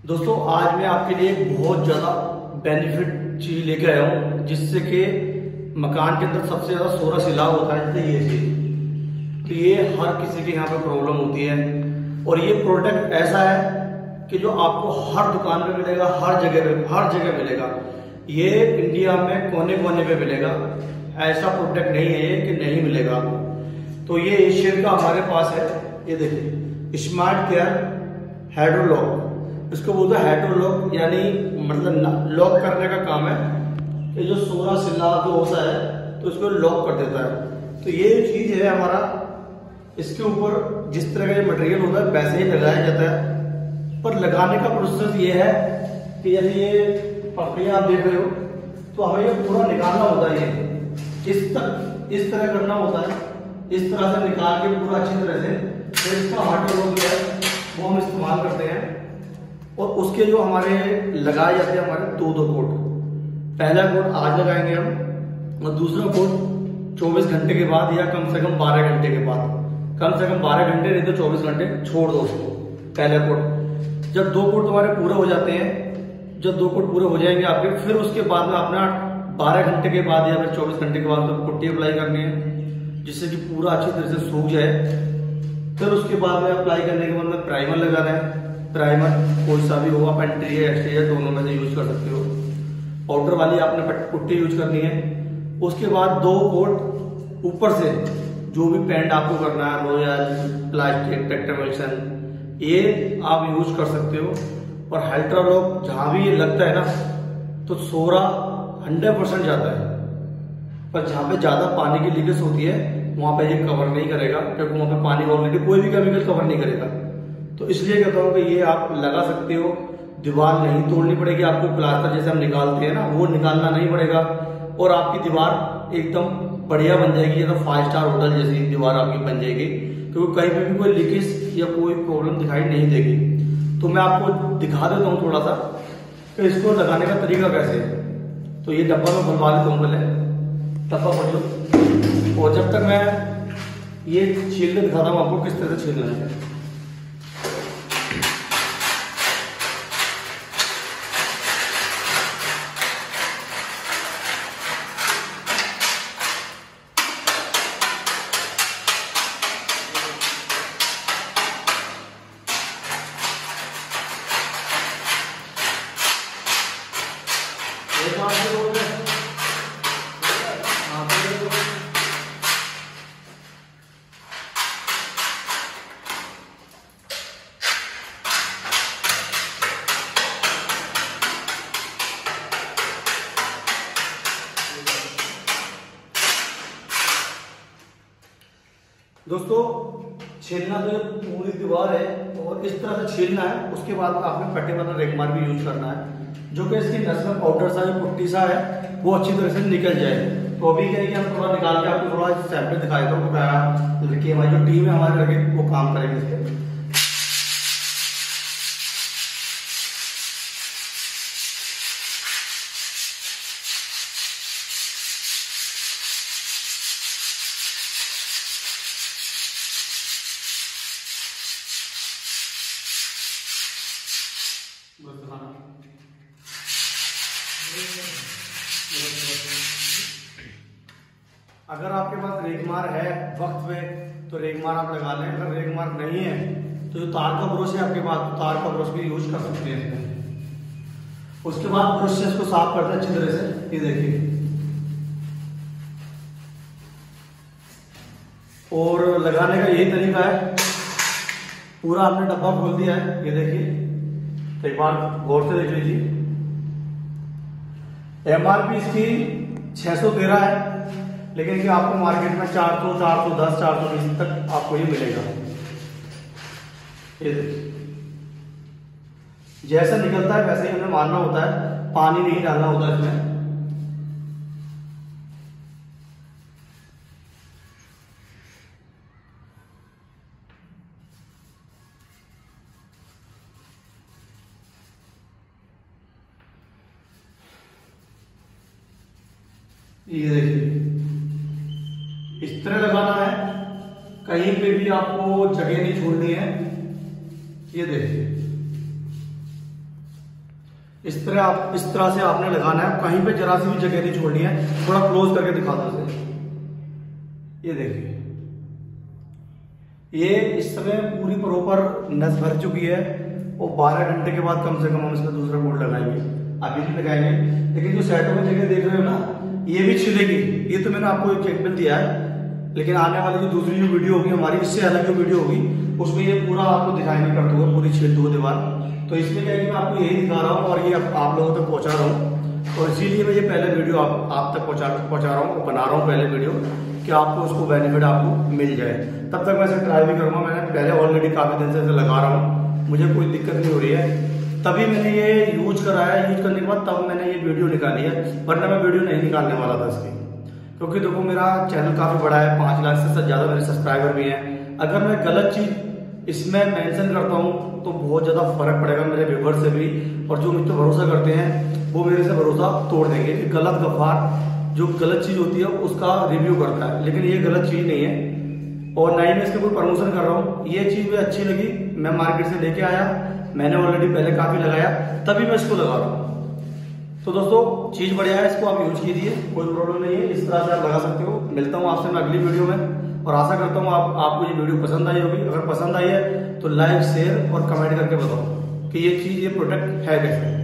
दोस्तों, आज मैं आपके लिए एक बहुत ज़्यादा बेनिफिट चीज़ लेके आया हूँ, जिससे कि मकान के अंदर सबसे ज़्यादा सोरा सिलाव होता है जैसे ये चीज़। तो ये हर किसी के यहाँ पे प्रॉब्लम होती है। और ये प्रोडक्ट ऐसा है कि जो आपको हर दुकान पे मिलेगा, हर जगह पे, हर जगह मिलेगा। ये इंडिया में कोने कोने पे मिलेगा। ऐसा प्रोडक्ट नहीं है ये कि नहीं मिलेगा। तो ये एशियन का हमारे पास है। ये देखिए स्मार्ट केयर हाइड्रोलॉक इसको बोलते हैं हाइड्रोलॉक यानी मतलब लॉक करने का काम है कि जो सोना सिला जो होता है तो इसको लॉक कर देता है। तो ये चीज़ है हमारा, इसके ऊपर जिस तरह का ये मटेरियल होता है वैसे ही लगाया जाता है। पर लगाने का प्रोसेस ये है कि यदि ये पकड़िया आप देख रहे हो तो हमें ये पूरा निकालना होता है ये। इस तक इस तरह करना होता है, इस तरह से निकाल के पूरा अच्छी तरह से, फिर इसका हार्डवेयर जो है, वो हम इस्तेमाल करते हैं। और उसके जो हमारे लगाए जाते हैं हमारे दो दो कोट। पहला कोट आज लगाएँगे हम और दूसरा कोट 24 घंटे के बाद या कम से कम 12 घंटे के बाद। कम से कम 12 घंटे नहीं तो 24 घंटे छोड़ दो उसको, पहला कोट। जब दो कोट तुम्हारे पूरे हो जाते हैं, जब दो कोट पूरे हो जाएँगे आपके, फिर उसके बाद में अपना बारह घंटे के बाद या फिर चौबीस घंटे के बाद तो पुट्टी अप्लाई करनी है, जिससे कि पूरा अच्छी तरह से सूख जाए। फिर उसके बाद में अप्लाई करने के बाद में प्राइमर लगाना है। प्राइमर कोई सा भी हो, आप है एक्सटीरियर दोनों में से यूज़ कर सकते हो। पाउडर वाली आपने पुट्टी यूज़ करनी है। उसके बाद दो कोट ऊपर से, जो भी पेंट आपको करना है रोयल प्लास्टिक टेक्टर ये आप यूज़ कर सकते हो। और हाइड्रोलॉक जहाँ भी ये लगता है ना तो सोरा हंड्रेड परसेंट जाता है। पर जहाँ पे ज़्यादा पानी की लीकेज होती है, वहाँ पे ये कवर नहीं करेगा, क्योंकि वहाँ पे पानी ऑलरेडी कोई भी केमिकल कवर नहीं करेगा। तो इसलिए कहता हूँ कि ये आप लगा सकते हो, दीवार नहीं तोड़नी पड़ेगी आपको, प्लास्टर जैसे हम निकालते हैं ना, वो निकालना नहीं पड़ेगा, और आपकी दीवार एकदम बढ़िया बन जाएगी जैसे फाइव स्टार होटल जैसी दीवार आपकी बन जाएगी, क्योंकि कहीं पर भी कोई लीकेज या कोई प्रॉब्लम दिखाई नहीं देगी। तो मैं आपको दिखा देता हूँ थोड़ा सा कि इसको लगाने का तरीका कैसे है। तो ये डब्बा में बनवा लेता हूँ पहले, डब्बा पढ़ लो। और जब तक मैं ये छील के दिखाता हूँ आपको किस तरह से छीलना है। दोस्तों, छेलना तो पूरी दीवार है और इस तरह से छेलना है, उसके बाद आपने फटे वाला रेगमार भी यूज़ करना है, जो कि इसकी नस्ल पाउडर सा पुट्टी सा है, वो अच्छी तरह से निकल जाए। तो अभी क्या हम थोड़ा निकाल के आपको थोड़ा सैंपल दिखाए दो लड़के हमारी जो टीम है हमारे लड़के वो काम करेंगे इसके। अगर आपके पास रेगमार है वक्त पे तो रेगमार आप लगा लें। अगर रेगमार नहीं है तो जो तार का ब्रश है आपके पास तो तार का ब्रश भी यूज़ कर सकते हैं। उसके बाद ब्रश से इसको साफ़ करते हैं अच्छी तरह से। ये देखिए। और लगाने का यही तरीका है। पूरा आपने डब्बा खोल दिया है। ये देखिए। तो एक बार गौर से देख लीजिए। एमआरपी इसकी 613 है। लेकिन कि आपको मार्केट में 400, 410, 420 तक आपको ये मिलेगा। ये देखिए। जैसा निकलता है वैसे ही हमें मारना होता है पानी नहीं डालना होता इसमें। ये देखिए। इस तरह लगाना है, कहीं पे भी आपको जगह नहीं छोड़नी है, ये देखिए। इस तरह आप, इस तरह से आपने लगाना है, कहीं पे जरा सी भी जगह नहीं छोड़नी है, थोड़ा क्लोज करके दिखा दो ये देखिए। ये इस समय पूरी प्रॉपर नस भर चुकी है, और 12 घंटे के बाद कम से कम हम इसका दूसरा बोर्ड लगाएँगे। अभी नहीं लगाएँगे। लेकिन जो सेटों में जगह देख रहे हो ना, ये भी छिलेगी। ये तो मैंने आपको एक बिल दिया है लेकिन आने वाली जो दूसरी जो वीडियो होगी हमारी इससे अलग जो वीडियो होगी उसमें ये पूरा आपको दिखाएँगे करते हुए पूरी छेद हुए दीवार। तो इसमें क्या है मैं आपको यही दिखा रहा हूँ और ये आप लोगों तक पहुँचा रहा हूँ। और इसीलिए मैं ये पहले वीडियो आप, आप तक पहुँचा पहुँचा रहा हूँ बना रहा हूँ पहले वीडियो कि आपको उसको बेनिफिट आपको मिल जाए। तब तक मैं इसे ट्राई भी करूँगा। मैंने पहले ऑलरेडी काफ़ी दिन से लगा रहा हूँ। मुझे कोई दिक्कत नहीं हो रही है। तभी मैंने ये यूज़ कराया यूज़ करने के बाद तब मैंने ये वीडियो निकाली है। वरना मैं वीडियो नहीं निकालने वाला था इसकी। क्योंकि देखो मेरा चैनल काफ़ी बड़ा है, पाँच लाख से ज़्यादा मेरे सब्सक्राइबर भी हैं। अगर मैं गलत चीज़ इसमें मेंशन करता हूँ तो बहुत ज़्यादा फ़र्क पड़ेगा मेरे व्यूवर से भी, और जो मुझ पर भरोसा करते हैं, वो मेरे से भरोसा तोड़ देंगे। गलत गफार जो गलत चीज़ होती है, उसका रिव्यू करता है। लेकिन ये गलत चीज़ नहीं है। और ना ही मैं इसके कोई प्रमोशन कर रहा हूँ। ये चीज़ मुझे अच्छी लगी। मैं मार्केट से लेके आया। मैंने ऑलरेडी पहले काफ़ी लगाया। तभी मैं इसको लगा रहा हूँ। तो दोस्तों, चीज़ बढ़िया है, इसको आप यूज़ कीजिए, कोई प्रॉब्लम नहीं है, इस तरह से आप लगा सकते हो। मिलता हूँ आपसे मैं अगली वीडियो में, और आशा करता हूँ आप, आपको ये वीडियो पसंद आई होगी। अगर पसंद आई है तो लाइक शेयर और कमेंट करके बताओ कि ये चीज़, ये प्रोडक्ट है कैसे।